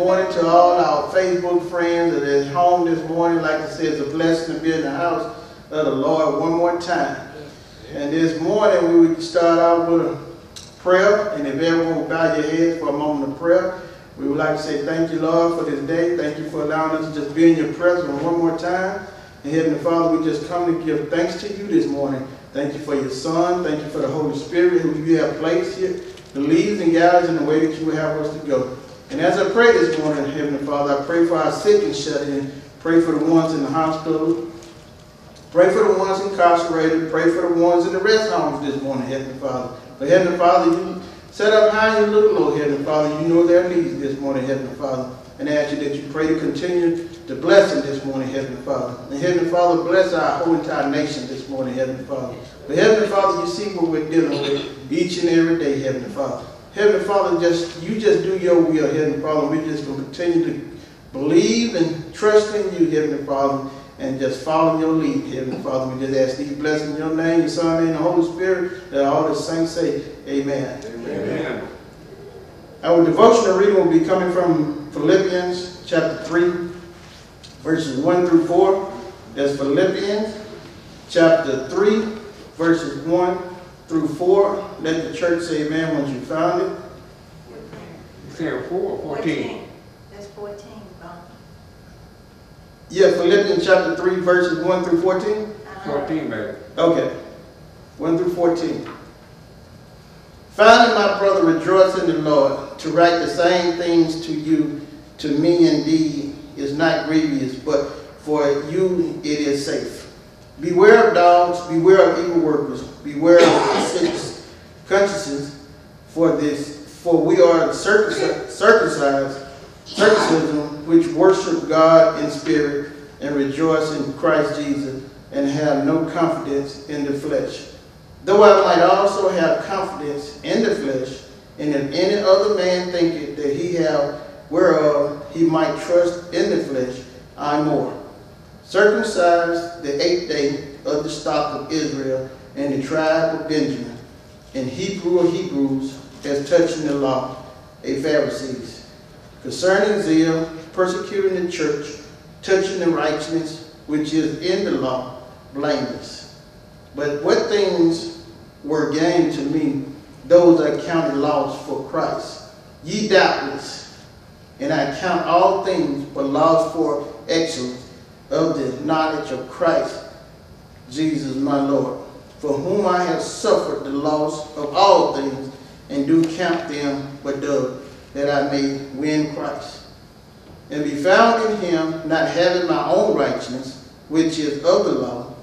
morning to all our Facebook friends that is home this morning. Like I said, it's a blessing to be in the house of the Lord one more time. And this morning we would start out with a prayer. And if everyone will bow your heads for a moment of prayer, we would like to say thank you, Lord, for this day. Thank you for allowing us to just be in your presence one more time. And Heavenly Father, we just come to give thanks to you this morning. Thank you for your Son. Thank you for the Holy Spirit who you have placed here to lead and guides in the way that you would have us to go. And as I pray this morning, Heavenly Father, I pray for our sick and shut in. Pray for the ones in the hospital. Pray for the ones incarcerated. Pray for the ones in the rest homes this morning, Heavenly Father. But Heavenly Father, you set up high and look low, Heavenly Father. You know their needs this morning, Heavenly Father. And I ask you that you pray to continue to bless them this morning, Heavenly Father. And Heavenly Father, bless our whole entire nation this morning, Heavenly Father. But Heavenly Father, you see what we're dealing with each and every day, Heavenly Father. Heavenly Father, just you just do your will, Heavenly Father. We just going to continue to believe and trust in you, Heavenly Father, and just follow your lead, Heavenly Father. We just ask these blessings in your name, your Son, and the Holy Spirit, that all the saints say, Amen. Amen. Our devotional reading will be coming from Philippians chapter 3, verses 1 through 4. That's Philippians chapter 3, verses 1 through 4. Let the church say amen once you found it. You saying four or fourteen? That's fourteen, Bob. Yeah, Philippians chapter 3, verses 1 through 14. Uh-huh. Fourteen, baby. Okay, 1 through 14. Finally, my brother, rejoice in the Lord. To write the same things to you, to me indeed, is not grievous, but for you it is safe. Beware of dogs, beware of evil workers, beware of sick consciences, for this, for we are circumcised, circumcised, circumcision, which worship God in spirit and rejoice in Christ Jesus, and have no confidence in the flesh. Though I might also have confidence in the flesh, and if any other man thinketh that he have whereof he might trust in the flesh, I more. Circumcised the eighth day of the stock of Israel and the tribe of Benjamin, and Hebrew of Hebrews, as touching the law, a Pharisees. Concerning zeal, persecuting the church, touching the righteousness which is in the law, blameless. But what things were gained to me, those I counted loss for Christ. Ye doubtless, and I count all things but loss for excellence of the knowledge of Christ Jesus my Lord, for whom I have suffered the loss of all things, and do count them but dust, that I may win Christ. And be found in him, not having my own righteousness, which is of the law,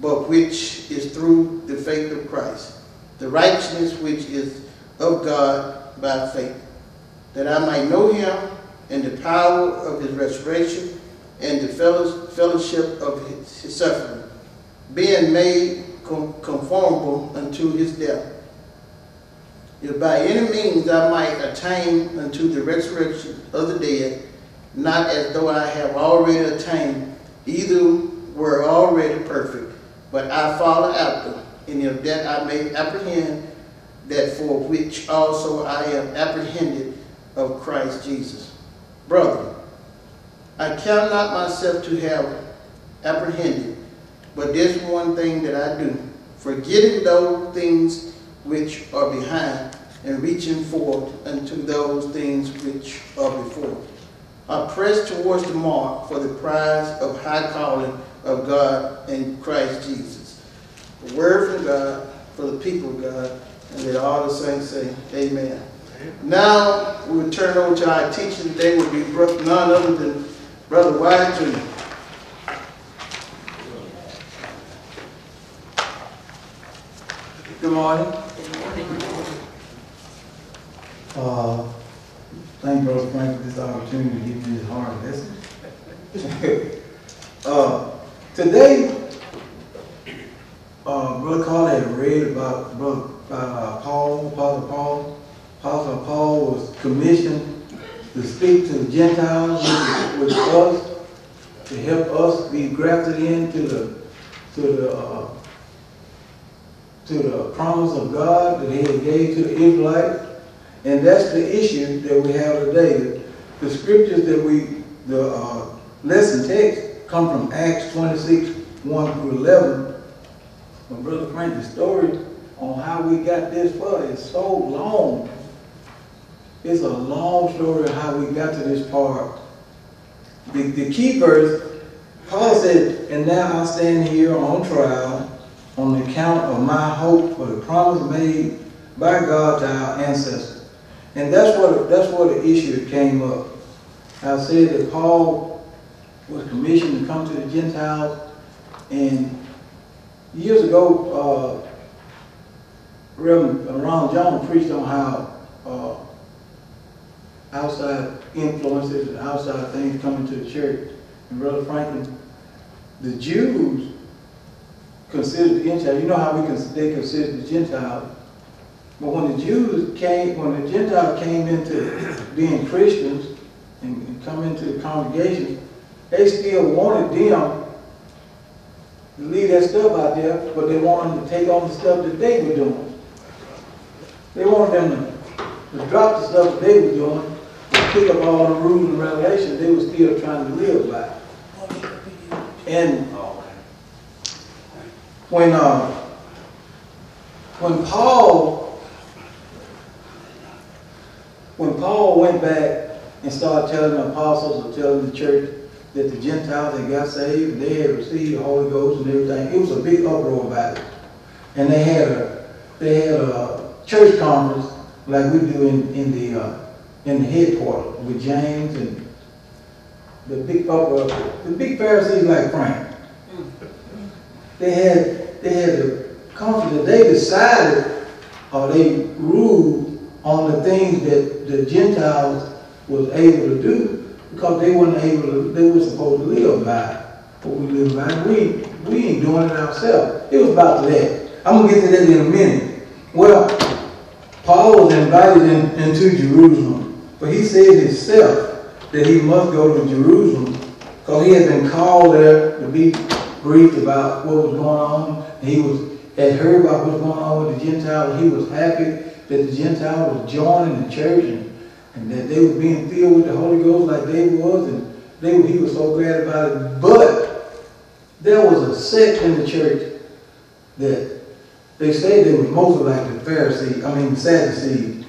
but which is through the faith of Christ, the righteousness which is of God by faith, that I might know him and the power of his resurrection and the fellows- fellowship of his, suffering, being made conformable unto his death. If by any means I might attain unto the resurrection of the dead, not as though I have already attained, either were already perfect, but I follow after, and if that I may apprehend that for which also I am apprehended of Christ Jesus. Brother, I count not myself to have apprehended, but this one thing that I do, forgetting those things which are behind, and reaching forth unto those things which are before. I press towards the mark for the prize of high calling of God in Christ Jesus. The word from God for the people of God, and let all the saints say, Amen. Now we will turn over to our teacher today, will be none other than Brother Wyatt Jr. Good morning. Uh, Thank Brother Frank for this opportunity to give you this hard lesson. Uh, Today, uh, Brother Carl had read about Brother uh, Paul, Apostle Paul. Apostle Paul was commissioned to speak to the Gentiles with, with us, to help us be grafted into the, to the, uh, to the promise of God that he had gave to the Israelites. And that's the issue that we have today. The scriptures that we, the uh, lesson text come from Acts 26, 1 through 11. But Brother Frank, the story on how we got this far is so long. It's a long story of how we got to this part. The, the key verse, Paul said, And now I stand here on trial on the account of my hope for the promise made by God to our ancestors. And that's what that's what the issue came up. I said that Paul was commissioned to come to the Gentiles, and years ago, uh, Reverend Ron John preached on how uh, outside influences and outside things coming to the church. And Brother Franklin, the Jews considered the Gentiles, you know how we cons- they considered the Gentiles. But when the Jews came, when the Gentiles came into being Christians and, and come into the congregation, they still wanted them to leave that stuff out there, but they wanted them to take on the stuff that they were doing. They wanted them to, to drop the stuff that they were doing, to pick up all the rules and regulations they were still trying to live by. And when uh, when Paul when Paul went back and started telling the apostles or telling the church that the Gentiles had got saved and they had received the Holy Ghost and everything, it was a big uproar about it. And they had a they had a church conference like we do in, in the uh, in the headquarters with James and the big uproar, the big Pharisees like Frank. They had they had a conference. They decided or they ruled on the things that the Gentiles was able to do because they weren't able to, they were supposed to live by what we live by. We, we ain't doing it ourselves. It was about that. I'm going to get to that in a minute. Well, Paul was invited in, into Jerusalem, but he said himself that he must go to Jerusalem because he had been called there to be briefed about what was going on. He was had heard about what was going on with the Gentiles. He was happy that the Gentiles was joining the church and, and that they were being filled with the Holy Ghost like David was, and they, he was so glad about it. But there was a sect in the church that they said they were mostly like the Pharisees, I mean the Sadducees.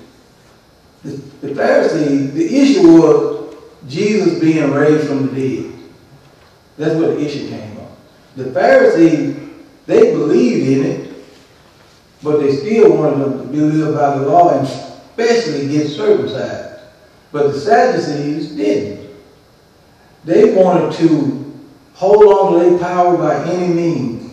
The, the Pharisees, the issue was Jesus being raised from the dead. That's where the issue came. The Pharisees, they believed in it, but they still wanted them to be lived by the law and especially get circumcised. But the Sadducees didn't. They wanted to hold on to their power by any means.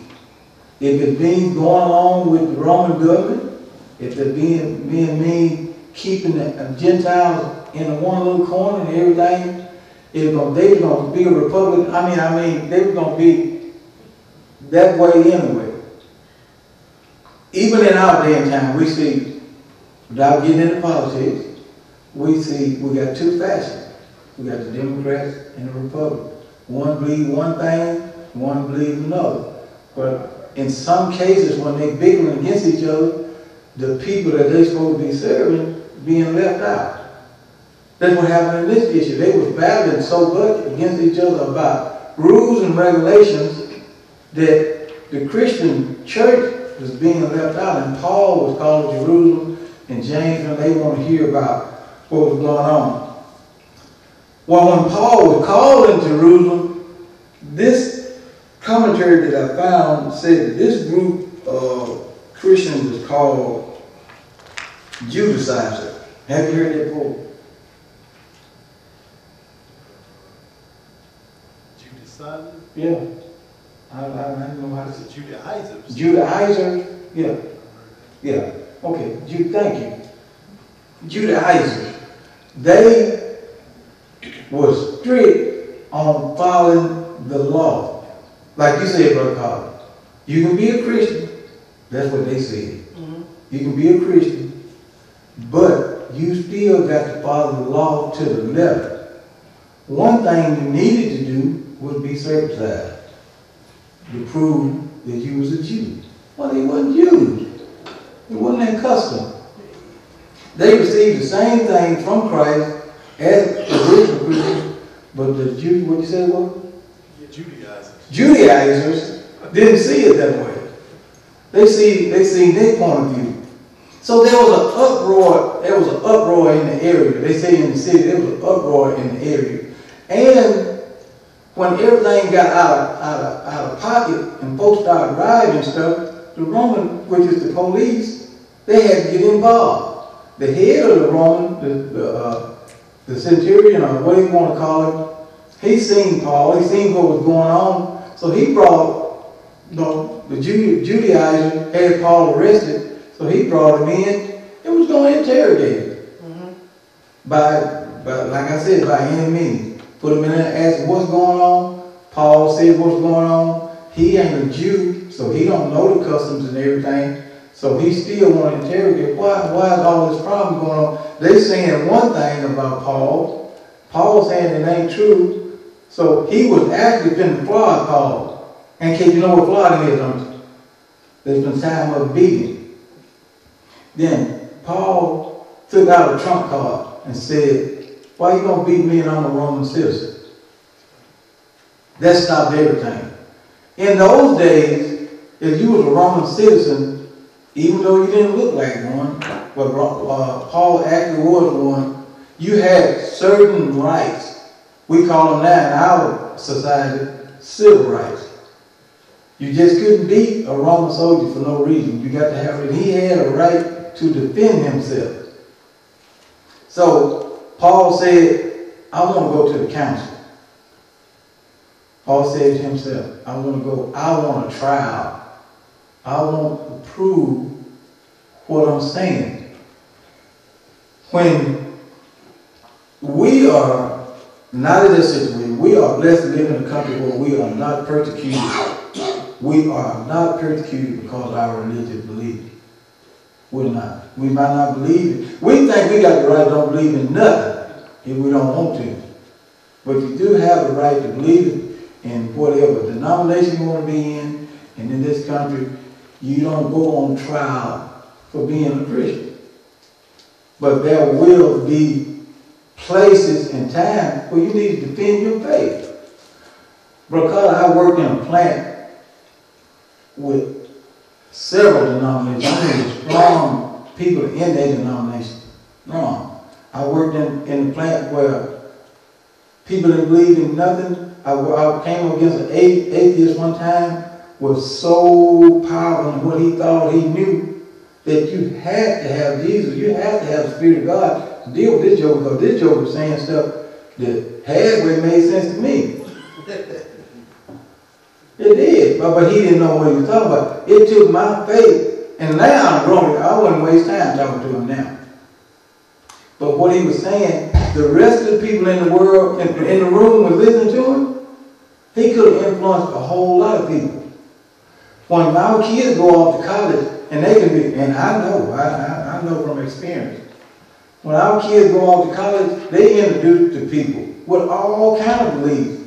If it means going along with the Roman government, if it being being mean keeping the Gentiles in one little corner and everything, it they were going to be a republic. I mean, I mean, they were going to be that way anyway. Even in our day and time, we see, without getting into politics, we see we got two factions. We got the Democrats and the Republicans. One believe one thing, one believe another. But in some cases, when they're bickering against each other, the people that they're supposed to be serving being left out. That's what happened in this issue. They was battling so much against each other about rules and regulations that the Christian church was being left out. And Paul was called to Jerusalem, and James and they want to hear about what was going on. Well, when Paul was called in Jerusalem, this commentary that I found said that this group of Christians was called Judaizers. Have you heard that before? Judaizers? Yeah. I, I, I don't know how to say Judaizers. Judaizers? Yeah. Yeah. Okay. Ju- thank you. Judaizers. They were strict on following the law. Like you said, Brother Carter. You can be a Christian. That's what they said. Mm-hmm. You can be a Christian, but you still got to follow the law to the letter. One thing you needed to do was be circumcised to prove that you was a Jew. Well, they wasn't Jews. It wasn't their custom. They received the same thing from Christ as the original Christians, but the Jew, what you say it was? Judaizers. Judaizers didn't see it that way. They see, they see their point of view. So there was an uproar, there was an uproar in the area. They say in the city, there was an uproar in the area. And when everything got out of, out of, out of pocket and folks started rioting and stuff, the Roman, which is the police, they had to get involved. The head of the Roman, the, the, uh, the centurion, or what do you want to call it, he seen Paul, he seen what was going on, so he brought the Ju- Judaizer had Paul arrested, so he brought him in and was going to interrogate him. By, by, like I said, by any means. Put him in there, ask what's going on. Paul said what's going on. He ain't a Jew, so he don't know the customs and everything. So he still want to interrogate, why, why is all this problem going on? They saying one thing about Paul. Paul saying it ain't true. So he was actually finna flog Paul. In case you know what flogging is, don't you? There's been time of beating. Then Paul took out a trump card and said, why you gonna beat me and I'm a Roman citizen? That stopped everything. In those days, if you was a Roman citizen, even though you didn't look like one, but uh, Paul actually was one, you had certain rights. We call them now in our society civil rights. You just couldn't beat a Roman soldier for no reason. You got to have it. He had a right to defend himself. So Paul said, I want to go to the council. Paul said to himself, I want to go, I want a trial. I want to prove what I'm saying. When we are not in this situation, we are blessed to live in a country where we are not persecuted. We are not persecuted because of our religious belief. We're not. We might not believe it. We think we got the right to don't believe in nothing if we don't want to. But you do have the right to believe it in whatever denomination you want to be in. And in this country, you don't go on trial for being a Christian. But there will be places and times where you need to defend your faith. Because I worked in a plant with several denominations. Strong people in their denomination. Wrong. I worked in, in a plant where people didn't believe in nothing. I, I came against an atheist one time was so powerful in what he thought he knew that you had to have Jesus. You had to have the Spirit of God to deal with this joke because this joke was saying stuff that halfway made sense to me. It did, but, but he didn't know what he was talking about. It took my faith, and now growing. I wouldn't waste time talking to him now. But what he was saying, the rest of the people in the world, in, in the room was listening to him, he could have influenced a whole lot of people. When our kids go off to college, and they can be, and I know, I, I, I know from experience, when our kids go off to college, they introduce to people with all kind of beliefs,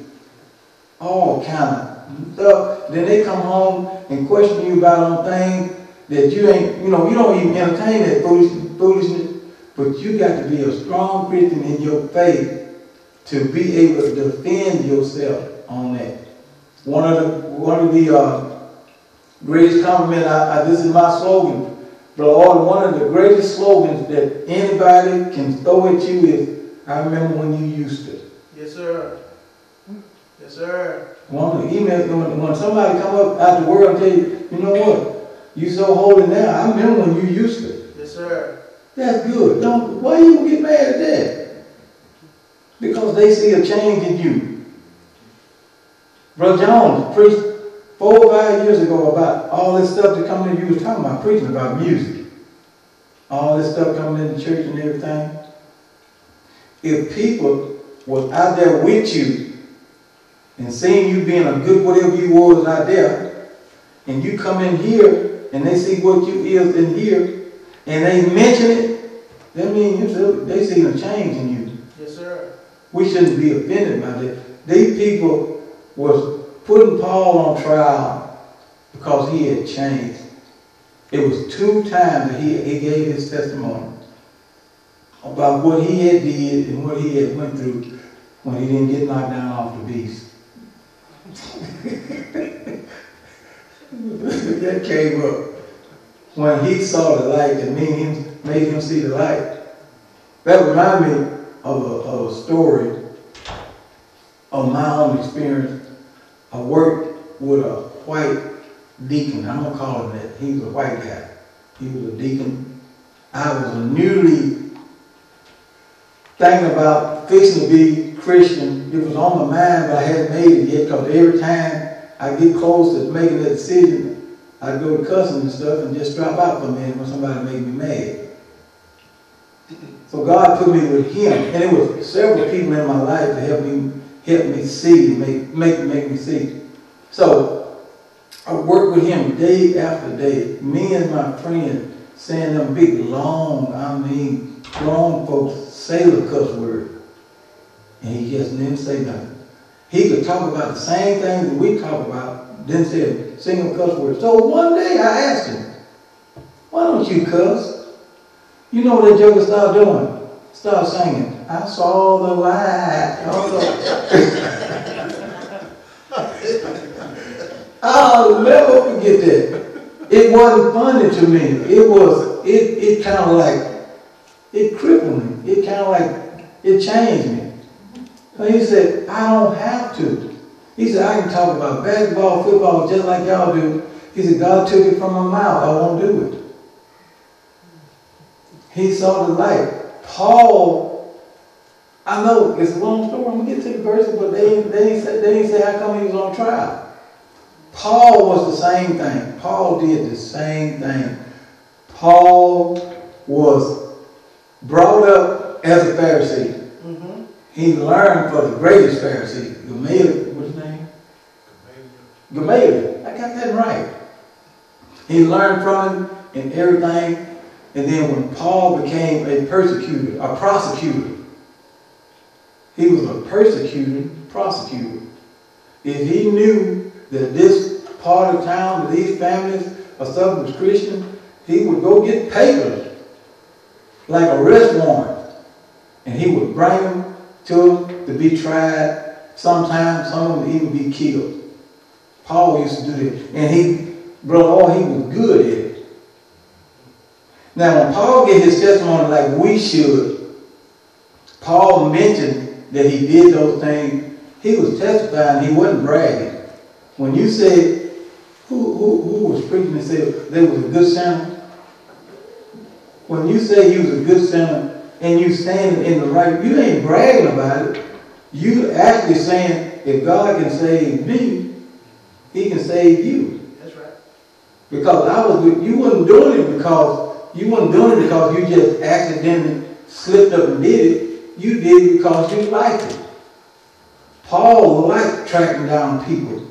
all kind of stuff. Then they come home and question you about on things that you ain't, you know, you don't even entertain that foolish, foolishness. But you got to be a strong Christian in your faith to be able to defend yourself on that. One of the one of the uh, greatest compliments, I, I, this is my slogan, but Lord, one of the greatest slogans that anybody can throw at you is, I remember when you used to. Yes, sir. Yes, sir. One of the emails, when, when somebody come up out the world and tell you, you know what, you so holy now, I remember when you used to. Yes, sir. That's good. Don't, why you get mad at that? Because they see a change in you. Brother Jones preached four or five years ago about all this stuff that coming in. You was talking about preaching about music. All this stuff coming in the church and everything. If people was out there with you and seeing you being a good whatever you was out there, and you come in here and they see what you is in here, and they mention it, that means you they see a change in you. Yes, sir. We shouldn't be offended by that. These people was putting Paul on trial because he had changed. It was two times that he, he gave his testimony. about what he had did and what he had went through when he didn't get knocked down off the beast. that came up when he saw the light that made him, made him see the light. That reminded me of a, of a story of my own experience. I worked with a white deacon. I'm gonna call him that. He was a white guy. He was a deacon. I was a newly thinking about fixing to be Christian. It was on my mind, but I hadn't made it yet because every time I get close to making that decision, I go to cussing and stuff and just drop out for a minute when somebody make me mad. So God put me with him, and it was several people in my life to help me help me see, make make make me see. So I worked with him day after day. Me and my friend saying them big, long, I mean, long folks sailor cuss word. And he just didn't say nothing. He could talk about the same things that we talk about, didn't say a single cuss word. So one day I asked him, why don't you cuss? You know what that joker started doing? Start singing. I saw the light. I'll never forget that. It wasn't funny to me. It was, it, it kind of like, it crippled me. It kind of like, it changed me. He said, I don't have to. He said, I can talk about basketball, football, just like y'all do. He said, God took it from my mouth. I won't do it. He saw the light. Paul, I know it's a long story. I'm gonna get to the verses, but they they didn't say, they didn't say how come he was on trial. Paul was the same thing. Paul did the same thing. Paul was brought up as a Pharisee. He learned from the greatest Pharisee, Gamaliel. What's his name? Gamaliel. Gamaliel. I got that right. He learned from him and everything. And then when Paul became a persecutor, a prosecutor, he was a persecuting prosecutor. If he knew that this part of town, these families or something was Christian, he would go get papers, like arrest warrant, and he would bring them to be tried. Sometimes some of them even be killed. Paul used to do that. And he, brother, oh, he was good at. Now, when Paul gave his testimony like we should, Paul mentioned that he did those things. He was testifying, he wasn't bragging. When you said, who, who, who was preaching and said they was a good sinner? When you say you was a good sinner and you stand in the right, you ain't bragging about it. You actually saying, if God can save me, he can save you. That's right. Because I was, you wasn't doing it because, you wasn't doing it because you just accidentally slipped up and did it. You did it because you liked it. Paul liked tracking down people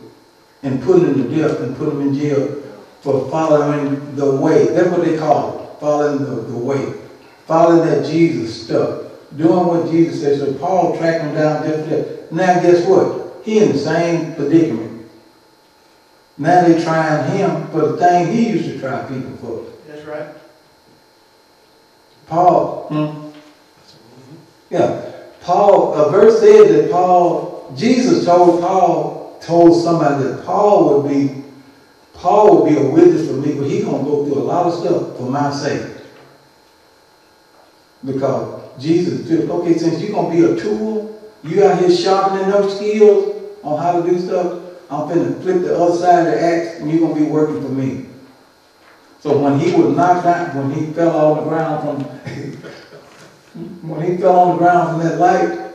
and putting them to death and putting them in jail for following the way. That's what they call it, following the, the way. Following that Jesus stuff. Doing what Jesus said. So Paul tracked him down just for that. Now guess what? He in the same predicament. Now they trying him for the thing he used to try people for. That's right. Paul, hmm? yeah, Paul, a verse said that Paul, Jesus told Paul, told somebody that Paul would be, Paul would be a witness for me, but he gonna go through a lot of stuff for my sake. Because Jesus said, okay, since you're gonna be a tool, you out here sharpening those skills on how to do stuff, I'm finna flip the other side of the axe and you're gonna be working for me. So when he was knocked out, when he fell on the ground from, when he fell on the ground from that light,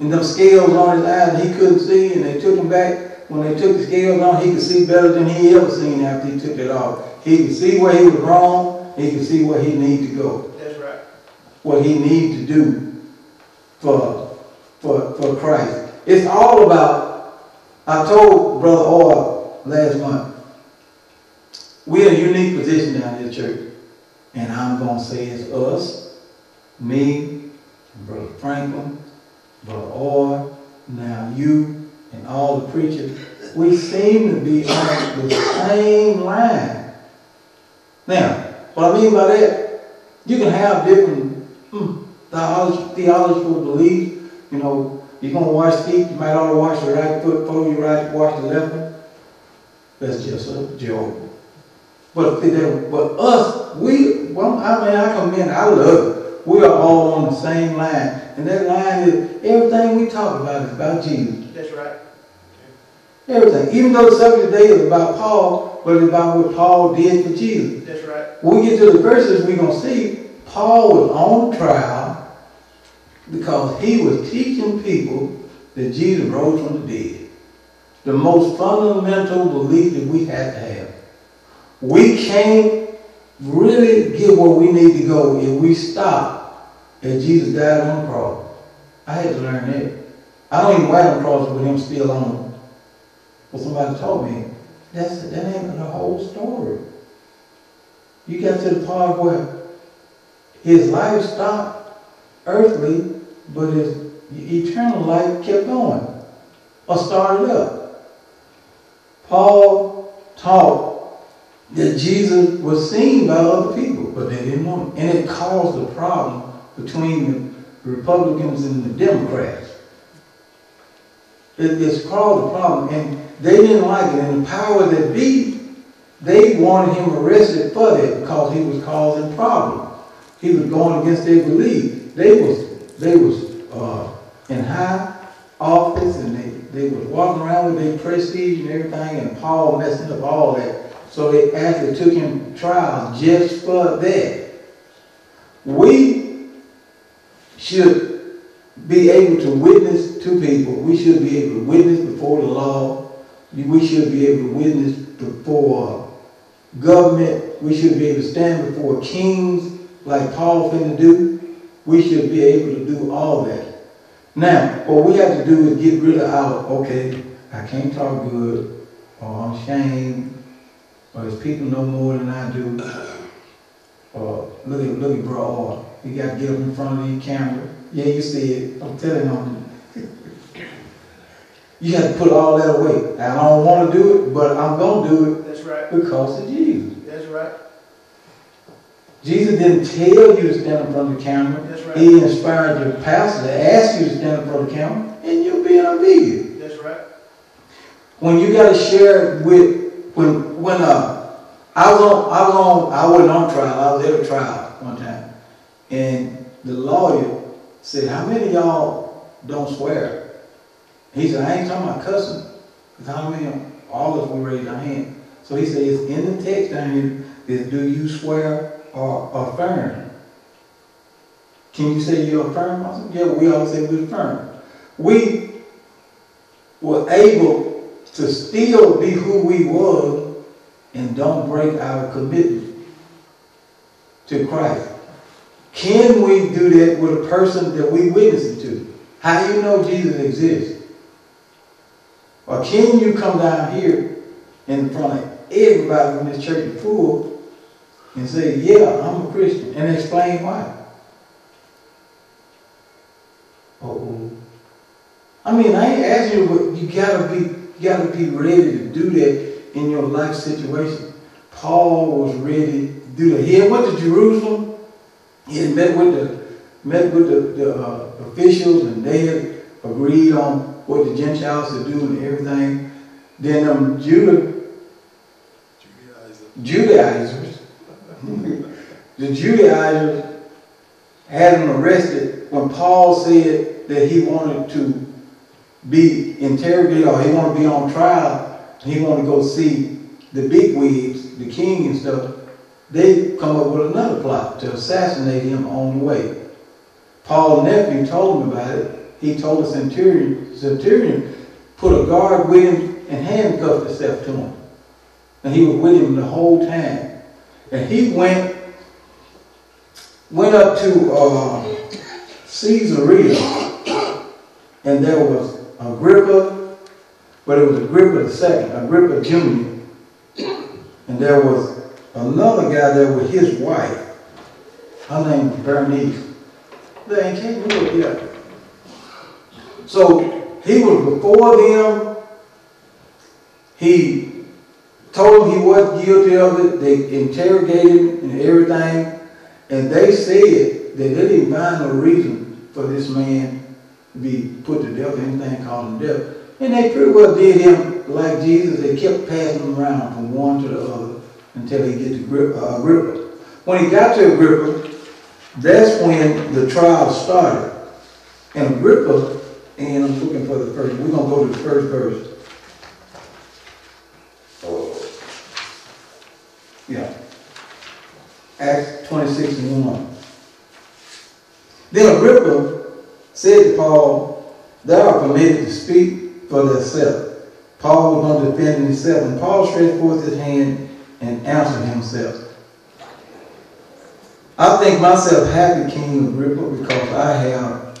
and them scales on his eyes, he couldn't see, and they took him back. When they took the scales on, he could see better than he ever seen after he took it off. He could see where he was wrong, he could see where he needed to go. What he needed to do for, for, for Christ. It's all about, I told Brother Orr last month, we're in a unique position down here, church. And I'm going to say it's us, me, Brother Franklin, Brother Orr, now you, and all the preachers. We seem to be on the same line. Now, what I mean by that, you can have different hmm, theology, theological belief, you know, you're gonna wash feet, you might ought to wash the right foot before you right, wash the left one. That's just a joke. But, but us, we, well, I mean, I commend, I love it. We are all on the same line. And that line is, everything we talk about is about Jesus. That's right. Everything. Even though the subject today is about Paul, but it's about what Paul did for Jesus. That's right. When we get to the verses, we're going to see Paul was on trial because he was teaching people that Jesus rose from the dead. The most fundamental belief that we have to have. We can't really get where we need to go if we stop and Jesus died on the cross. I had to learn that. I don't even wear the cross with him still on it. But somebody told me, that's, that ain't the whole story. You got to the part where his life stopped earthly, but his eternal life kept going or started up. Paul taught that Jesus was seen by other people, but they didn't want him. And it caused a problem between the Republicans and the Democrats. It, it's caused a problem, and they didn't like it. And the power that be, they wanted him arrested for that because he was causing problems. He was going against their belief. They was they was uh, in high office, and they they was walking around with their prestige and everything, and Paul messing up all that. So they actually took him to trial just for that. We should be able to witness to people. We should be able to witness before the law. We should be able to witness before government. We should be able to stand before kings like Paul finna do. We should be able to do all that. Now, what we have to do is get rid of our, okay, I can't talk good, or I'm ashamed, or his people know more than I do. Or look at look at bro, or he got to get up in front of the camera. Yeah, you see it. I'm telling on you. You got to put all that away. I don't want to do it, but I'm gonna do it. That's right. because of Jesus. That's right. Jesus didn't tell you to stand in front of the camera. Right. He inspired your pastor to ask you to stand in front of the camera, and you're being obedient. That's right. when you got to share with when when uh I was on I was on I wasn't on trial I was at a trial one time and the lawyer said how many of y'all don't swear he said I ain't talking about cussing because how many of all of us we raised our hand so he said it's in the text down here is do you swear or affirm can you say you affirm I said yeah we all say we affirm we were able to still be who we were and don't break our commitment to Christ. Can we do that with a person that we witnessing to? How do you know Jesus exists? Or can you come down here in front of everybody when this church full and say, yeah, I'm a Christian, and explain why? Oh, I mean, I ain't asking you, but you gotta be, you gotta be ready to do that in your life situation. Paul was ready to do that. He had went to Jerusalem. He had met with the met with the, the uh, officials, and they had agreed on what the Gentiles should do and everything. Then um, Judah, Judaizer. Judaizers, the Judaizers had him arrested when Paul said that he wanted to be interrogated or he wanted to be on trial. and He wanted to go see the big wigs, the king and stuff. They come up with another plot to assassinate him on the way. Paul's nephew told him about it. He told the centurion, centurion put a guard with him and handcuffed himself to him. And he was with him the whole time. And he went went up to uh, Caesarea, and there was Agrippa, but it was Agrippa the second, Agrippa Junior, and there was another guy there with his wife. Her name was Bernice. They ain't yet. So he was before them. He told him he wasn't guilty of it. They interrogated him and everything. And they said that they didn't find no reason for this man to be put to death, anything causing death. And they pretty well did him like Jesus. They kept passing him around from one to the other until he get to uh, Agrippa. When he got to Agrippa, that's when the trial started. And Agrippa, and I'm looking for the first, we're gonna go to the first verse. Yeah. Acts 26 and 1. Then Agrippa said to Paul, Thou art permitted to speak for thyself. Paul was going to defend himself, and Paul stretched forth his hand and answered himself. I think myself happy, King Agrippa, because I have,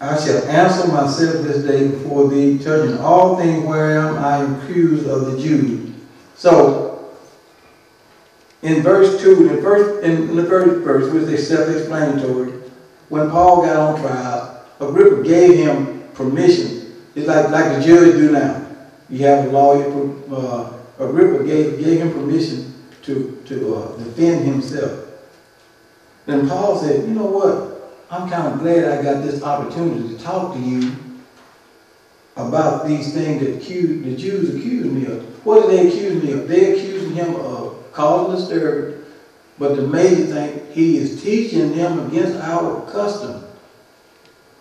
I shall answer myself this day before thee, touching all things wherein I am accused of the Jews. So, in verse 2, the first, in the first verse, which is self-explanatory, when Paul got on trial, Agrippa gave him permission. It's like, like the judge do now. You have a lawyer, uh, Agrippa gave, gave him permission to, to uh, defend himself. Then Paul said, you know what? I'm kind of glad I got this opportunity to talk to you about these things that accuse, the Jews accused me of. What did they accuse me of? They accusing him of causing disturbance, but the major thing, he is teaching them against our custom.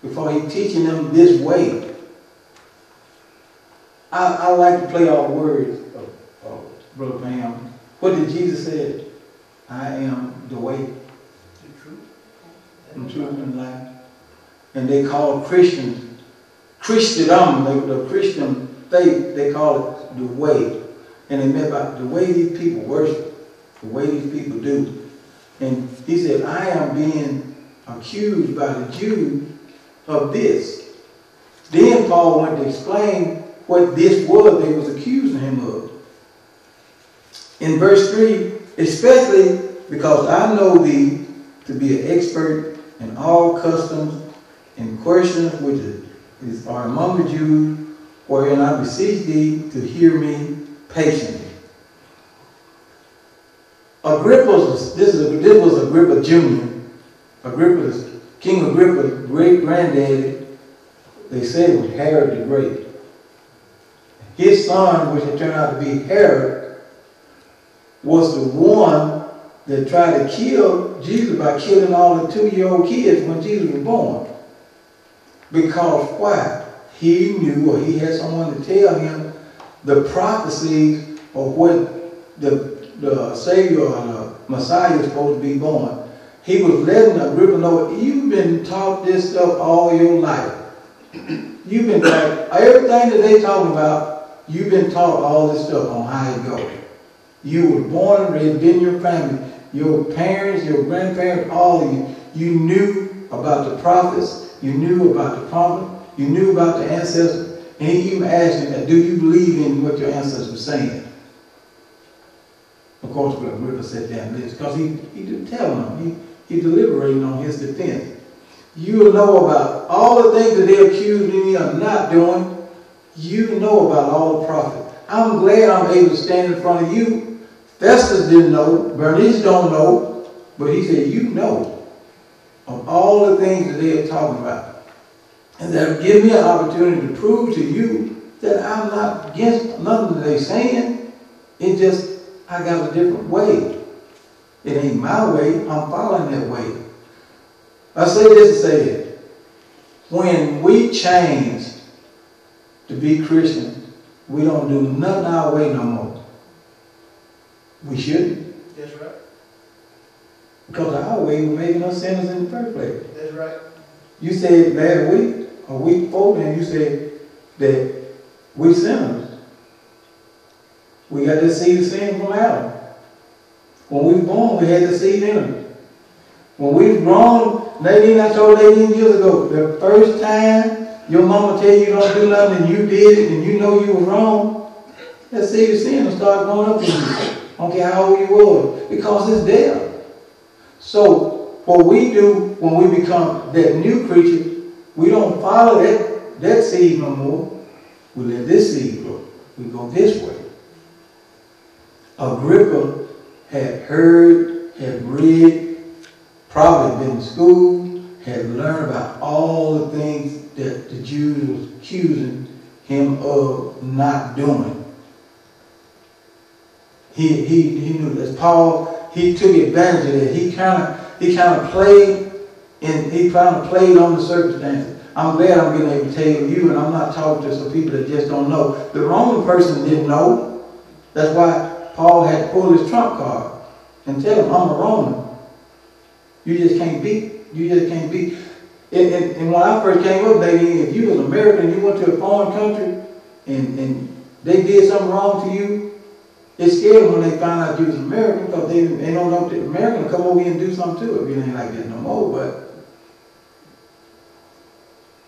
Before he teaching them this way. I, I like to play off words, of, of Brother Pam. What did Jesus say? I am the way, The truth. and truth and life. And they call Christians, Christendom, the, the Christian faith, they call it the way. And they meant by the way these people worship, the way these people do. And he said, I am being accused by the Jews of this. Then Paul went to explain what this was they was accusing him of. In verse 3, especially because I know thee to be an expert in all customs and questions which is, are among the Jews, wherein I beseech thee to hear me patiently. Agrippa, this, is, this was Agrippa Jr. Agrippa's, King Agrippa's great granddaddy, they say was Herod the Great. His son, which had turned out to be Herod, was the one that tried to kill Jesus by killing all the two-year-old kids when Jesus was born. Because why? He knew or he had someone to tell him the prophecies of what the, the Savior or the Messiah is supposed to be born. He was letting Agrippa know, you've been taught this stuff all your life. You've been taught, everything that they talking about, you've been taught all this stuff on how it goes. You were born and raised in your family. Your parents, your grandparents, all of you, you knew about the prophets, you knew about the prophet, you knew about the ancestors, and he even asked him, do you believe in what your ancestors were saying? Of course, sat down and listened, because he, he did tell him, he, he deliberating on his defense. You know about all the things that they accused me of not doing. You know about all the prophets. I'm glad I'm able to stand in front of you. Festus didn't know. Bernice don't know. But he said, you know of all the things that they are talking about. And that will give me an opportunity to prove to you that I'm not against nothing they're saying. It just, I got a different way. It ain't my way. I'm following that way. I say this to say it. When we change to be Christian, we don't do nothing our way no more. We shouldn't. That's right. Because our way was making us sinners in the first place. That's right. You said last week, a week before then, you said that we sinners. We got the seed of sin from Adam. When we were born, we had the seed in. When we grown, Nadine, I told Nadine years ago, the first time your mama tell you don't do nothing and you did it and you know you were wrong, that seed of sin will start going up in you. I don't care how old you were, because it's there. So what we do when we become that new creature, we don't follow that, that seed no more. We let this seed grow. We go this way. Agrippa had heard, had read probably been in school, had learned about all the things that the Jews was accusing him of not doing. He, he, he knew that Paul, he took advantage of that. He kind of, he kind of played, and he kind of played on the circumstances. I'm glad I'm getting able to tell you, and I'm not talking to some people that just don't know. The Roman person didn't know. That's why Paul had to pull his trump card and tell him, I'm a Roman. You just can't beat. You just can't beat. And, and, and when I first came up, lady, if you was an American, and you went to a foreign country, and, and they did something wrong to you, it scared them when they found out you was American because they, they don't know the American come over here and do something to it. It ain't like that no more, but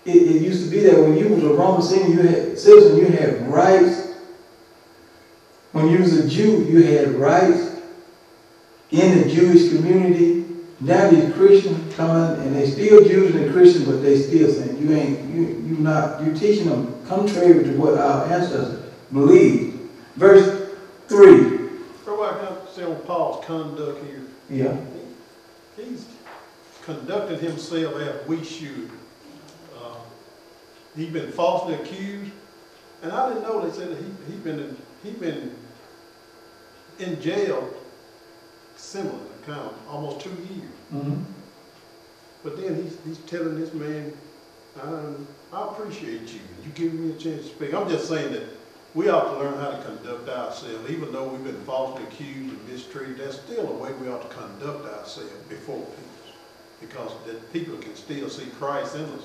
it, it used to be that when you was a Roman citizen, you had citizen, you had rights. When you was a Jew, you had rights in the Jewish community. Now these Christians coming and they still Jews and Christians, but they still saying you ain't you you not you teaching them contrary to what our ancestors believed. Verse three. Bro, I got to say on Paul's conduct here. Yeah. He's conducted himself as we should. He's been falsely accused, and I didn't know they said that he, he been, in- he been in jail similar, kind of, almost two years. Mm-hmm. But then he's, he's telling this man, um, I appreciate you, you giving me a chance to speak. I'm just saying that we ought to learn how to conduct ourselves, even though we've been falsely accused and mistreated, that's still a way we ought to conduct ourselves before people. Because that people can still see Christ in us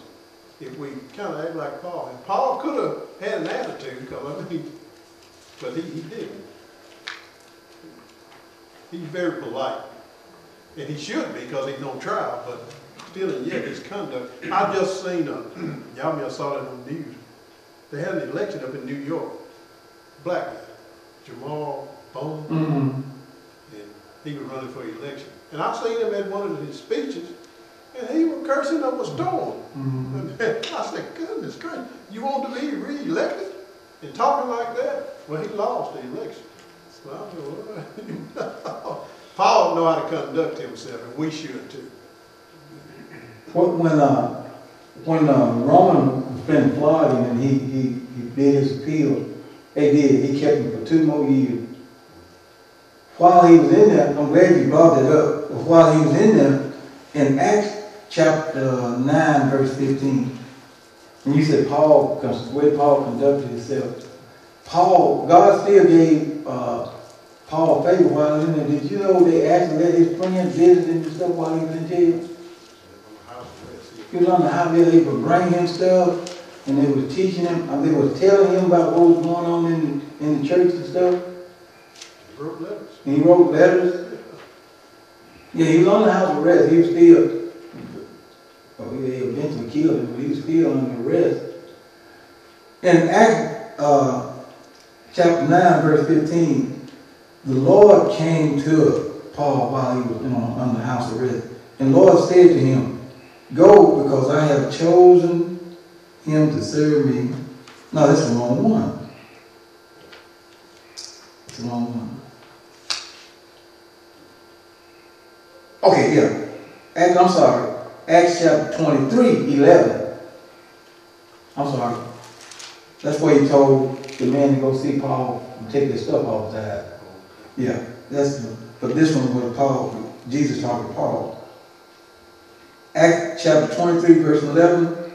if we kind of act like Paul. And Paul could have had an attitude, because I mean, but he, he didn't. He's very polite. And he should be because he's on trial, but still and yet his conduct. I just seen, uh, y'all may have saw that on the news. They had an election up in New York. Black guy, Jamal Bowman, Mm-hmm. and he was running for election. And I seen him at one of his speeches, and he was cursing up a storm. Mm-hmm. I said, goodness gracious, you want to be re-elected and talking like that? Well, he lost the election. So I said, well, Paul know how to conduct himself, and we should too. When, when, uh, when, uh, Roman was in Florida and he, he, he did his appeal, they did, he kept him for two more years. While he was in there, I'm glad you brought that up, but while he was in there, in Acts chapter nine, verse fifteen, and you said Paul, because the way Paul conducted himself, Paul, God still gave, uh, Paul favor while he was in there. Did you know they actually let his friends visit him and stuff while he was in jail? He was on the highway, they would bring him stuff, and they was teaching him, and they was telling him about what was going on in, in the church and stuff. He wrote letters. And he wrote letters. Yeah, he was on the house arrest. He was still, eventually killed him, but he was still on arrest. In Acts, uh, chapter 9, verse 15, the Lord came to Paul while he was you know, under house arrest. And the Lord said to him, Go, because I have chosen him to serve me. No, that's the wrong one. It's the wrong one. Okay, yeah. Act, I'm sorry. Acts chapter 23, 11. I'm sorry. That's where he told the man to go see Paul and take his stuff off head. Yeah, that's, but this one was Paul, Jesus talking to Paul. Acts chapter 23, verse 11.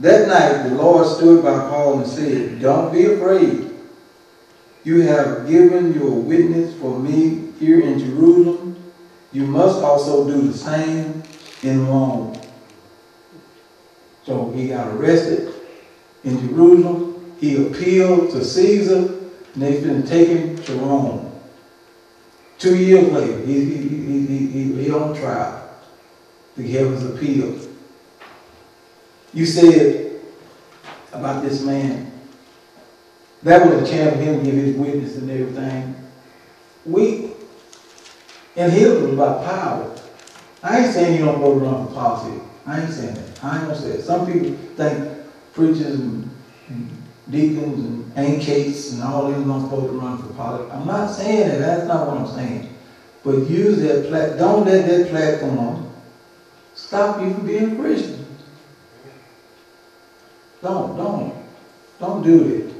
That night the Lord stood by Paul and said, Don't be afraid. You have given your witness for me here in Jerusalem. You must also do the same in Rome. So he got arrested in Jerusalem. He appealed to Caesar, and they've been taken to Rome. Two years later, he, he, he, he, he, he on trial to give his appeal. You said about this man, that was a chance for him to give his witness and everything. We, and his was about power. I ain't saying you don't run for politics. I ain't saying that. I ain't gonna say it. Some people think preachers and, and deacons and ancates and all them supposed to run for politics. I'm not saying that. That's not what I'm saying. But use that plat. Don't let that platform stop you from being a Christian. Don't, don't, don't do it.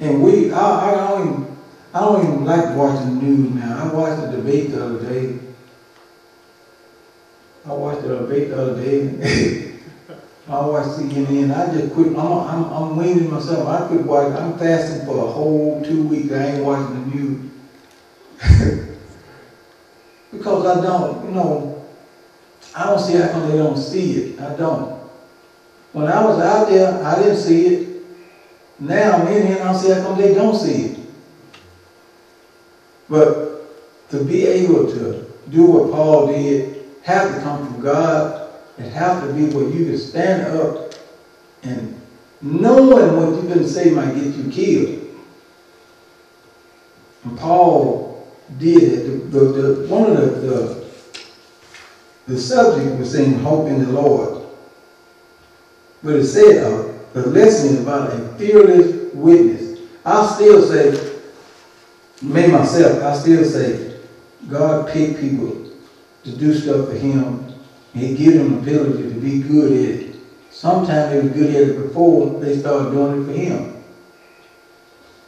And we, I, I don't even, I don't even like watching the news now. I watched the debate the other day. I watched the debate the other day. I watched CNN. I just quit. I'm, I'm, I'm weaning myself. I quit watching. I'm fasting for a whole two weeks. I ain't watching the news. because I don't, you know, I don't see how come they don't see it. I don't. When I was out there, I didn't see it. Now I'm in here and I see how come they don't see it. But to be able to do what Paul did, have to come from God. It have to be where you can stand up and knowing what you're going to say might get you killed. And Paul did. The, the, the, one of the, the, the subject was saying hope in the Lord. But it said uh, the lesson about a fearless witness. I still say, me myself, I still say, God picked people to do stuff for him. And he give them the ability to be good at it. Sometimes they were good at it before they started doing it for him.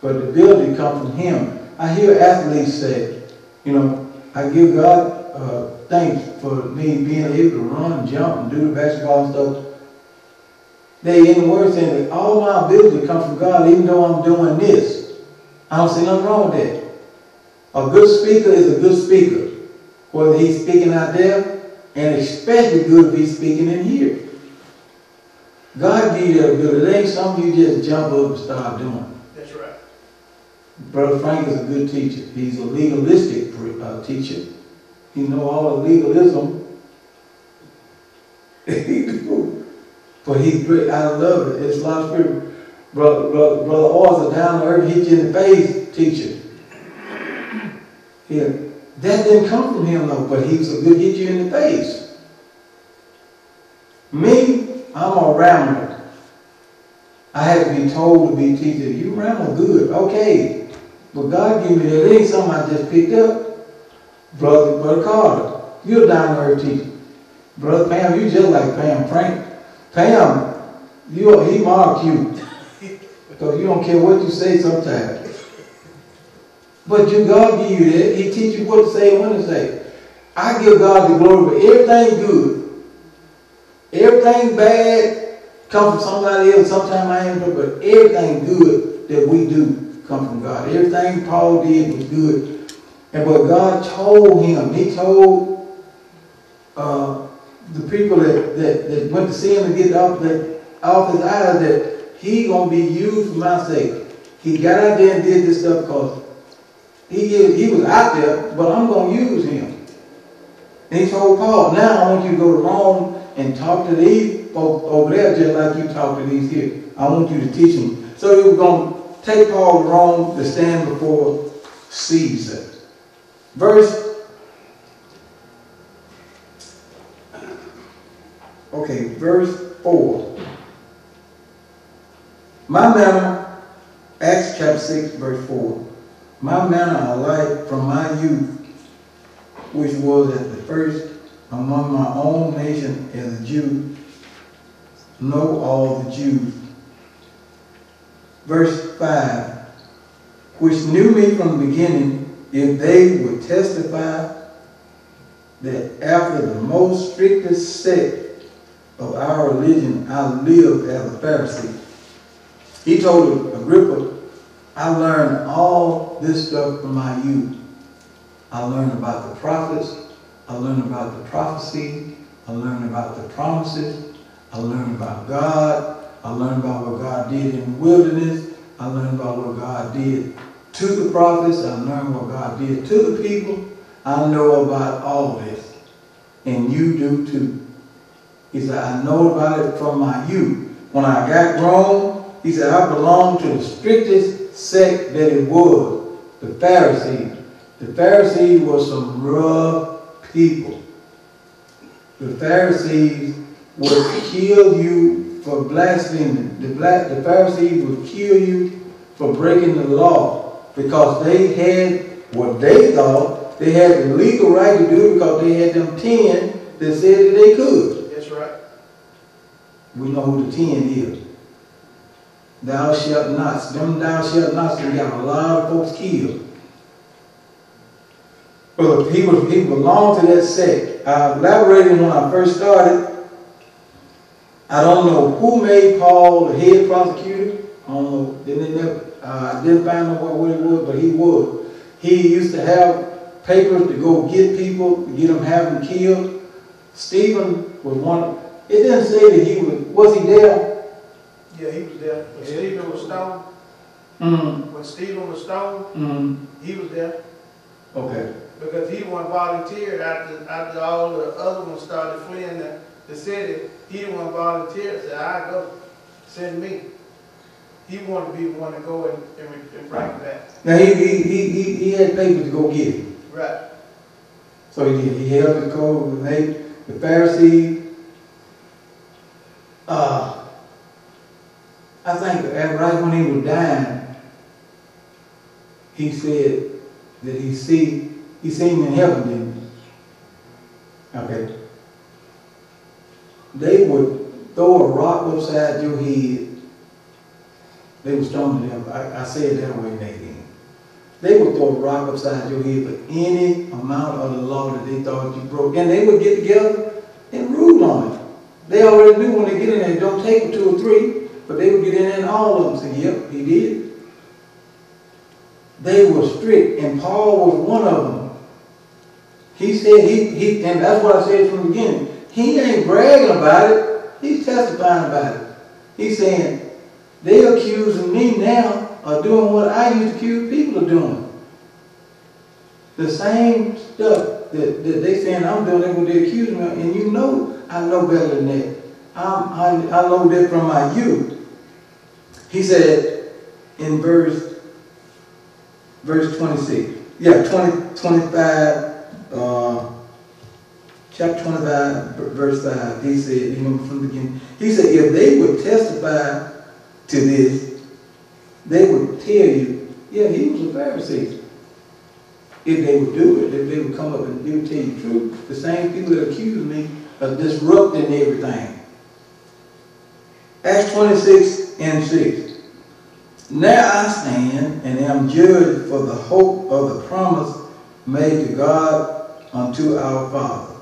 But the ability comes from him. I hear athletes say, you know, I give God uh, thanks for me being able to run, jump, and do the basketball and stuff. They, in the word, saying that all my ability comes from God, even though I'm doing this. I don't see nothing wrong with that. A good speaker is a good speaker, whether he's speaking out there, and especially good if he's speaking in here. God give you that ability. It ain't something you just jump up and start doing. That's right. Brother Frank is a good teacher. He's a legalistic uh, teacher. He know all the legalism. he do. But he's great. I love it. It's a lot of spirit. Brother, brother, brother a down to earth, hit you in the face teacher. Yeah. That didn't come from him though, but he was a good hit you in the face. Me, I'm a rambler. I had to be told to be a teacher. You ramble good, okay. But God gave me that. Ain't something I just picked up. Brother, Brother Carter, you're a down earth teacher. Brother Pam, you just like Pam Frank. Pam, you he mark you. Because you don't care what you say sometimes. But you God give you that. He teach you what to say and when to say. I give God the glory for everything good. Everything bad come from somebody else. Sometimes I ain't am, but everything good that we do come from God. Everything Paul did was good. And what God told him, he told uh, the people that, that, that went to see him and get off, that, off his eyes that he gonna be used for my sake. He got out there and did this stuff because he, he was out there, but I'm going to use him. And he told Paul, now I want you to go to Rome and talk to these folks over there just like you talk to these here. I want you to teach them. So he was going to take Paul to Rome to stand before Caesar. Verse, okay, verse 4. My manner, Acts chapter 6, verse 4. My manner of life from my youth, which was at the first among my own nation as a Jew, know all the Jews. Verse 5, which knew me from the beginning, if they would testify that after the most strictest sect of our religion, I lived as a Pharisee. He told Agrippa, I learned all this stuff from my youth. I learned about the prophets. I learned about the prophecy. I learned about the promises. I learned about God. I learned about what God did in the wilderness. I learned about what God did to the prophets. I learned what God did to the people. I know about all this. And you do too. He said, I know about it from my youth. When I got grown, he said, I belong to the strictest sect that it was, the Pharisees. The Pharisees were some rough people. The Pharisees would kill you for blaspheming. The, black, the Pharisees would kill you for breaking the law because they had what they thought they had the legal right to do because they had them ten that said that they could. That's right. We know who the ten is. Thou shalt not, them thou shalt not, they got a lot of folks killed. But he was, he belonged to that sect. I elaborated when I first started. I don't know who made Paul the head prosecutor. I don't know, didn't never, uh, I didn't find out what, it was, but he was. He used to have papers to go get people, get them, have them killed. Stephen was one, it didn't say that he was, was he there? Yeah, he was there. When Stephen was stoned, Mm, when Stephen was stoned, mm, he was there. okay. Because he wasn't volunteered after, after all the other ones started fleeing the, the city. He didn't want to volunteer, said, I go, send me. He wanted to be the one to go and, and and bring it back. Now, he, he, he, he, he had papers to go get him. Right. So he did. He held the code, the Pharisees, uh, Right when he was dying, he said that he see, he seen in heaven, didn't he? Okay. They would throw a rock upside your head. They were stoning him. I, I say it that way, Nadine. They would throw a rock upside your head for any amount of the law that they thought you broke. And they would get together and rule on it. They already knew when they get in there, don't take them two or three, but they would get in and all of them say, yep, he did. They were strict, and Paul was one of them. He said, he, he, and that's what I said from the beginning. He ain't bragging about it. He's testifying about it. He's saying, they're accusing me now of doing what I used to accuse people of doing. The same stuff that, that they saying I'm doing, that's what they're accusing me of. And you know I know better than that. I'm, I, I know that from my youth. He said in verse, verse 26, yeah, 20, 25, uh, chapter 25, verse 5, he said, you know, from the beginning, he said, if they would testify to this, they would tell you, yeah, he was a Pharisee. If they would do it, if they would come up and they would tell you the truth, the same people that accuse me of disrupting everything. Acts 26 and 6. Now I stand and am judged for the hope of the promise made to God unto our Father.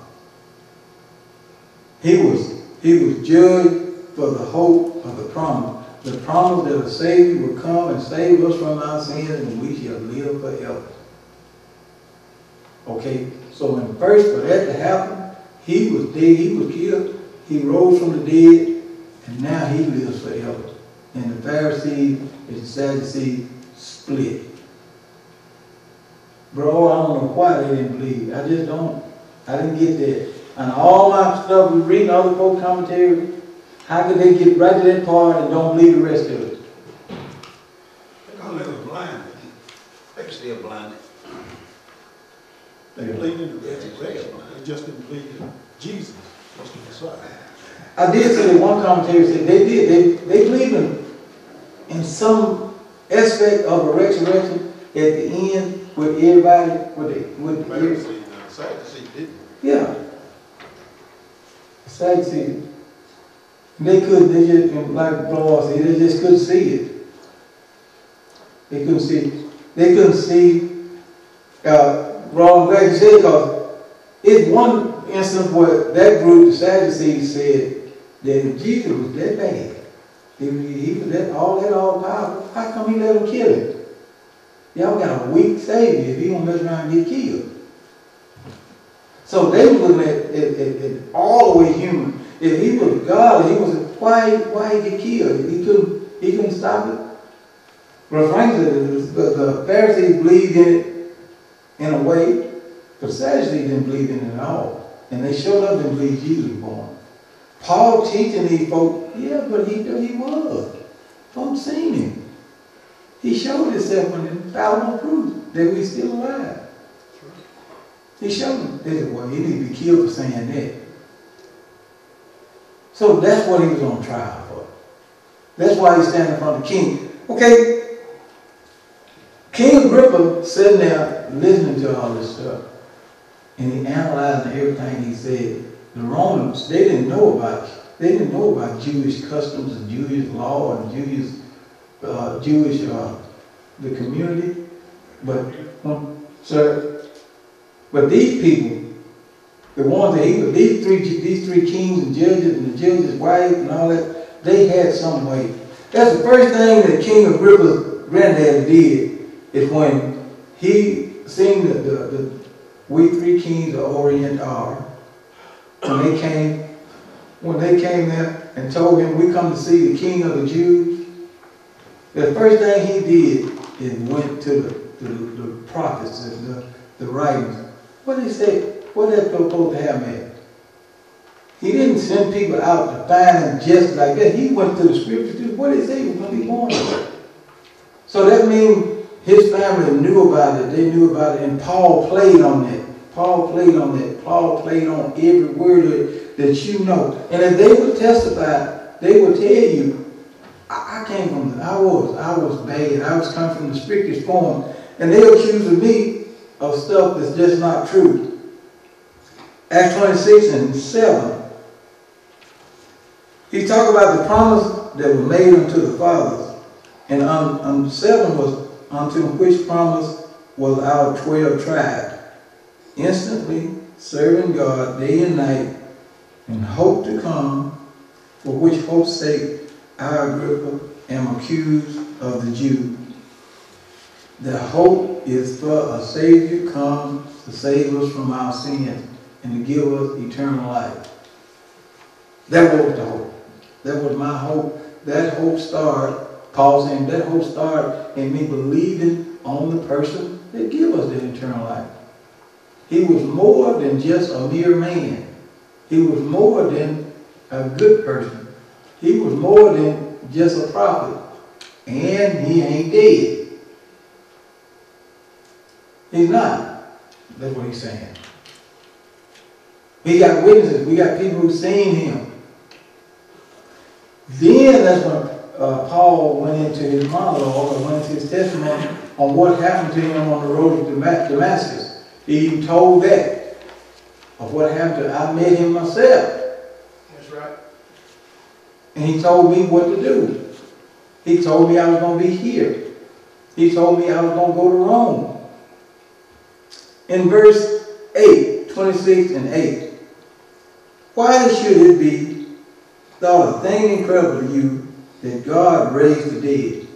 He was, he was judged for the hope of the promise. The promise that a Savior would come and save us from our sins and we shall live forever. Okay, so in first for that to happen, he was dead, he was killed, he rose from the dead, and now he lives forever. And the Pharisees and the Sadducees split. Bro, I don't know why they didn't believe. I just don't. I didn't get that. And all my stuff, we reading other folk commentary, how could they get right to that part and don't believe the rest of it? Because they were blinded. They still blinded. They believed in the resurrection. They just didn't believe that Jesus was the Messiah. I did see that one commentary said they did, they, they believe in, in some aspect of a resurrection at the end with everybody, with the, with, Pharisees and Sadducees didn't. yeah. Sadducees. They couldn't, they just, like Paul said, they just couldn't see it. They couldn't see, it. they couldn't see, uh, wrong, glad you said, because it's one instance where that group, the Sadducees, said that Jesus was that bad. He, he was that, all that all powerful. How come he let them kill him? Y'all got a weak savior if he gonna mess around and get killed. So they were looking at, at, at, at all the way human. If he was God, he was why why he get killed? He couldn't he couldn't stop it. But frankly, the, the Pharisees believed in it in a way, but Sadducees didn't believe in it at all. And they showed up didn't believe Jesus was born. Paul teaching these folk, yeah, but he he was. Folks seen him. He showed himself when infallible proof that we still alive. He showed them. They said, well, he need to be killed for saying that. So that's what he was on trial for. That's why he's standing in front of the king. Okay, King Agrippa sitting there listening to all this stuff, and he analyzing everything he said. The Romans, they didn't know about, they didn't know about Jewish customs and Jewish law and Jewish, uh, Jewish, uh, the community. But, um, sir, but these people, the ones that he, these three, these three kings and judges and the judge's wife and all that, they had some way. That's the first thing that King Agrippa's granddad did, is when he seen the, the, the we three kings of Orient are, when they came, when they came there and told him, we come to see the king of the Jews, the first thing he did is went to the, the, the prophets and the, the writings. What did he say? What they supposed to have man? He didn't send people out to find just like that. He went to the scriptures. What did he say was going to be born? So that means his family knew about it. They knew about it. And Paul played on that. Paul played on that. Paul played on every word that, you know. And if they would testify, they would tell you, I, came from, the, I was, I was bad. I was coming from the strictest form. And they accused me of stuff that's just not true. Acts 26 and 7. He talked about the promise that was made unto the fathers. And on, on 7 was unto which promise was our 12 tribes. Instantly serving God day and night and hope to come, for which hope's sake I, Agrippa, am accused of the Jew. The hope is for a Savior come to save us from our sins and to give us eternal life. That was the hope. That was my hope. That hope started, Paul saying, that hope started in me believing on the person that give us the eternal life. He was more than just a mere man. He was more than a good person. He was more than just a prophet. And he ain't dead. He's not. That's what he's saying. We got witnesses. We got people who've seen him. Then that's when uh, Paul went into his monologue or went into his testimony on what happened to him on the road to Damascus. He even told that of what happened to I met him myself. That's right. And he told me what to do. He told me I was going to be here. He told me I was going to go to Rome. In verse 8, 26 and 8, why should it be thought a thing incredible to you that God raised the dead?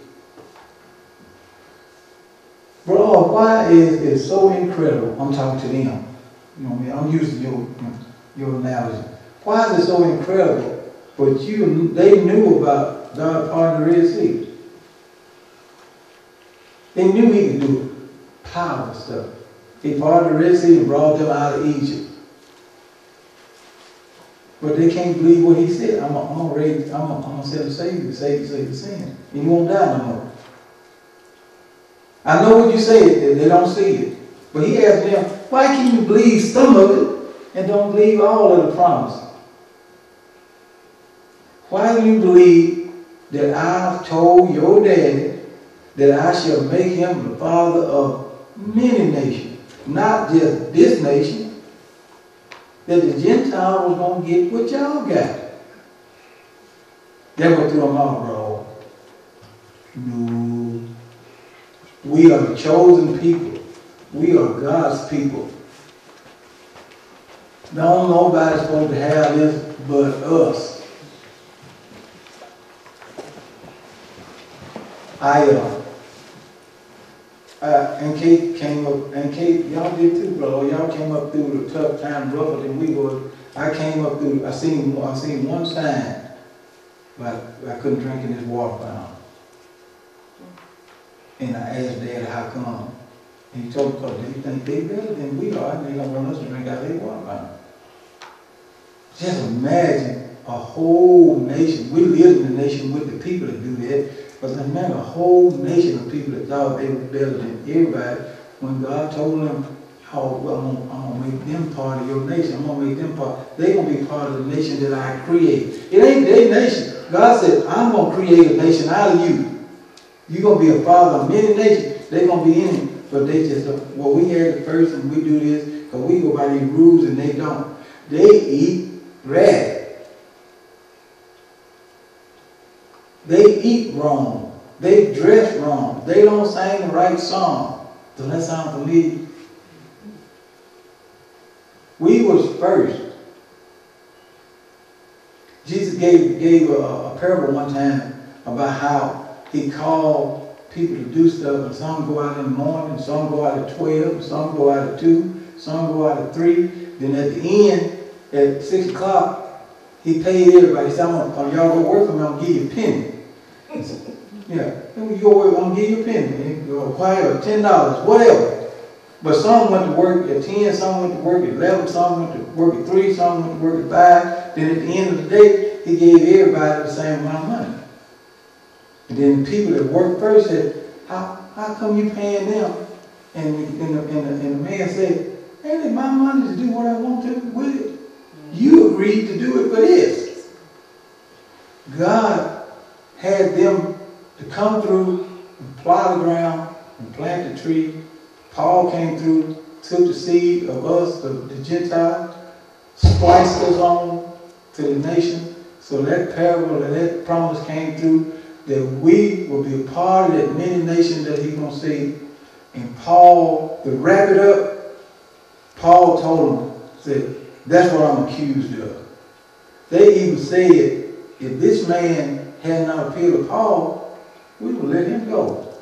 Bro, why is it so incredible? I'm talking to them. You know what I mean? I'm using your, your analogy. Why is it so incredible? But you, they knew about God parting the Red Sea. They knew he could do. Powerful stuff. He parted the Red Sea and brought them out of Egypt. But they can't believe what he said. I'm raise, I'm going to send a Savior, Savior, Savior, sin. And you won't die no more. I know what you said, they don't see it. But he asked them, why can you believe some of it and don't believe all of the promise? Why do you believe that I've told your daddy that I shall make him the father of many nations, not just this nation, that the Gentile was going to get what y'all got? That would throw them off, bro. No. We are the chosen people. We are God's people. No, nobody's supposed to have this but us. I, uh, uh, and Kate came up, and Kate, y'all did too, bro. Y'all came up through the tough time rougher than we were. I came up through, I seen, I seen one sign, but I couldn't drink in this water fountain. And I asked Dad how come. And he told me, because they think they better than we are, and they don't want us to drink out of their water fountain. Just imagine a whole nation. We live in a nation with the people that do that. But imagine a whole nation of people that thought they were better than everybody when God told them, oh, well, I'm I'm gonna make them part of your nation. I'm gonna make them part. They're gonna be part of the nation that I create. It ain't their nation. God said, I'm gonna create a nation out of you. You're gonna be a father of many nations. They're gonna be in it. But they just, well, we hear it first and we do this because we go by these rules and they don't. They eat ratted. They eat wrong. They dress wrong. They don't sing the right song. Does that sound familiar? We was first. Jesus gave, gave a, a parable one time about how he called people to do stuff, and some go out in the morning, some go out at 12, some go out at 2, some go out at 3. Then at the end, at 6 o'clock, he paid everybody. He said, I'm gonna, y'all go work for I'm gonna give you a penny. Yeah, you go work, I'm gonna give you a penny. You go quiet, or $10, whatever. But some went to work at 10, some went to work at 11, some went to work at 3, some went to work at 5. Then at the end of the day, he gave everybody the same amount of money. And then the people that worked first said, how, how come you paying them? And, and, the, and, the, and the man said, ain't it my money to do what I want to with it? You agreed to do it for this. God had them to come through and plow the ground and plant the tree. Paul came through, took the seed of us, the, the Gentiles, spliced us on to the nation. So that parable, and that promise came through that we will be a part of that many nations that he's going to see. And Paul, to wrap it up, Paul told them, said, that's what I'm accused of. They even said, if this man had not appealed to Paul, we would let him go.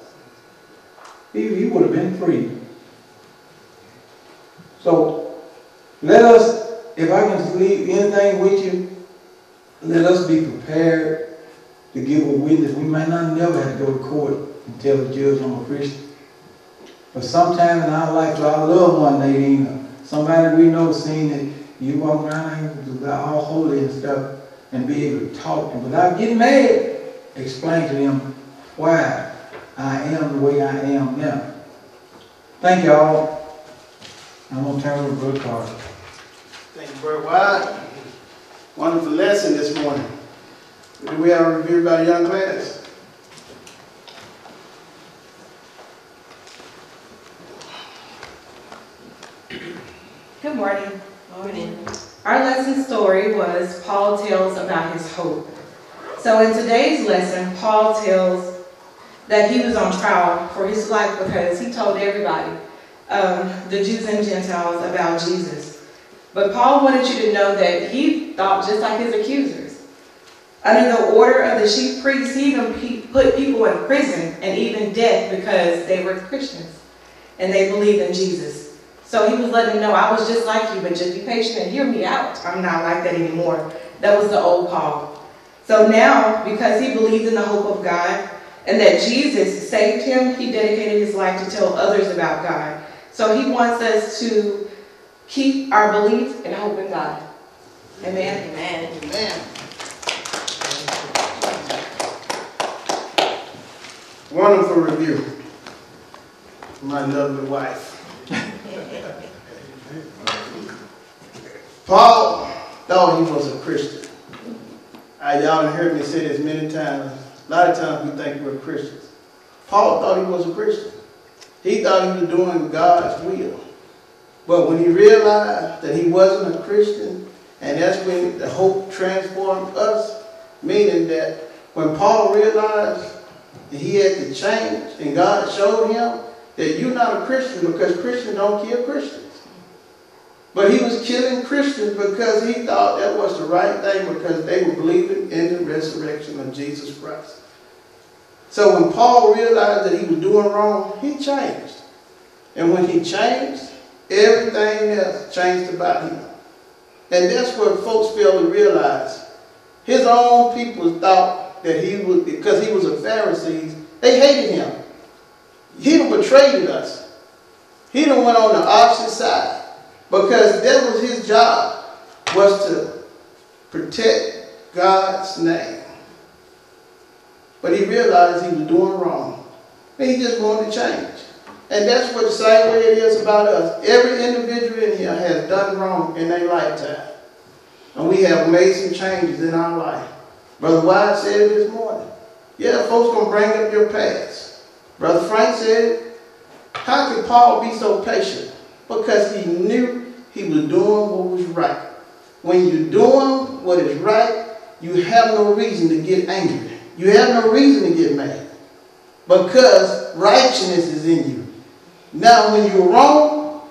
He, he would have been free. So let us, if I can leave anything with you, let us be prepared to give a witness. We might not never have to go to court and tell the judge I'm a Christian. But sometimes in our life, our loved one, Nadine, somebody we know seen that you walk around all holy and stuff and be able to talk and without getting mad, explain to them why I am the way I am now. Thank y'all. I'm gonna turn over to Brother Carter. Thank you, Brother White. Wonderful lesson this morning. We have a review by young class? Good morning. Morning. Our lesson story was Paul tells about his hope. So in today's lesson, Paul tells that he was on trial for his life because he told everybody, um, the Jews and Gentiles, about Jesus. But Paul wanted you to know that he thought just like his accusers. Under the order of the chief priests, he even put people in prison and even death because they were Christians and they believed in Jesus. So he was letting them know, I was just like you, but just be patient and hear me out. I'm not like that anymore. That was the old Paul. So now, because he believed in the hope of God and that Jesus saved him, he dedicated his life to tell others about God. So he wants us to keep our belief and hope in God. Amen. Amen. Amen. Wonderful review. My lovely wife. Paul thought he was a Christian. I, y'all have heard me say this many times. A lot of times we think we're Christians. Paul thought he was a Christian. He thought he was doing God's will. But when he realized that he wasn't a Christian, and that's when the hope transformed us, meaning that when Paul realized that he had to change, and God showed him that you're not a Christian because Christians don't kill Christians. But he was killing Christians because he thought that was the right thing because they were believing in the resurrection of Jesus Christ. So when Paul realized that he was doing wrong, he changed. And when he changed, everything else changed about him. And that's what folks fail to realize. His own people thought that he was, because he was a Pharisee, they hated him. He betrayed us. He done went on the opposite side. Because that was his job, was to protect God's name. But he realized he was doing wrong. And he just wanted to change. And that's what the same way it is about us. Every individual in here has done wrong in their lifetime. And we have made some changes in our life. Brother Wyatt said it this morning. Yeah, folks gonna bring up your past. Brother Frank said, how could Paul be so patient? Because he knew he was doing what was right. when you're doing what is right, you have no reason to get angry. You have no reason to get mad. Because righteousness is in you. Now, when you're wrong,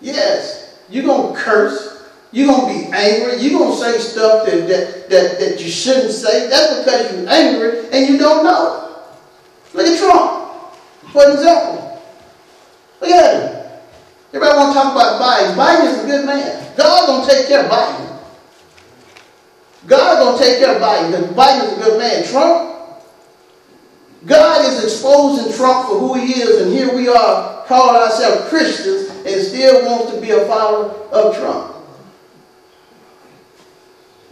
yes, you're going to curse. You're going to be angry. You're going to say stuff that, that, that, that you shouldn't say. That's because you're angry and you don't know. Look at Trump, for example. Look at him. Everybody want to talk about Biden. Biden is a good man. God gonna take care of Biden. God gonna take care of Biden because Biden is a good man. Trump, God is exposing Trump for who he is, and here we are calling ourselves Christians and still wants to be a follower of Trump.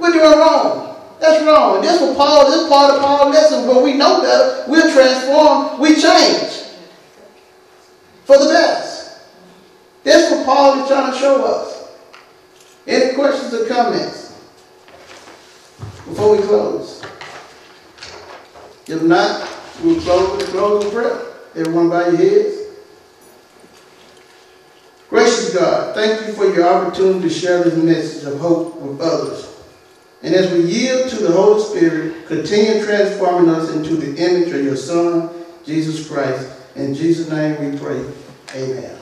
We're doing wrong. That's wrong. This was Paul, this part of Paul's lesson where we know better, we're transformed, we change for the best. That's what Paul is trying to show us. Any questions or comments before we close? If not, we'll close with a closing prayer. Everyone bow your heads. Gracious God, thank you for your opportunity to share this message of hope with others. And as we yield to the Holy Spirit, continue transforming us into the image of your Son, Jesus Christ. In Jesus' name we pray. Amen.